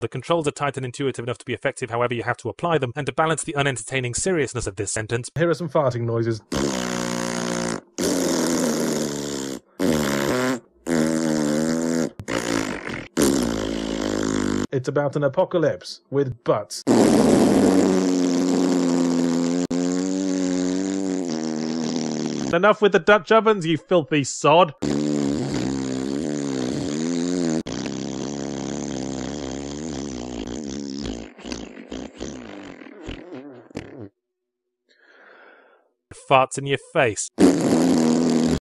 The controls are tight and intuitive enough to be effective however you have to apply them, and to balance the unentertaining seriousness of this sentence, Here are some farting noises. It's about an apocalypse with butts. Enough with the Dutch ovens, you filthy sod. farts in your face.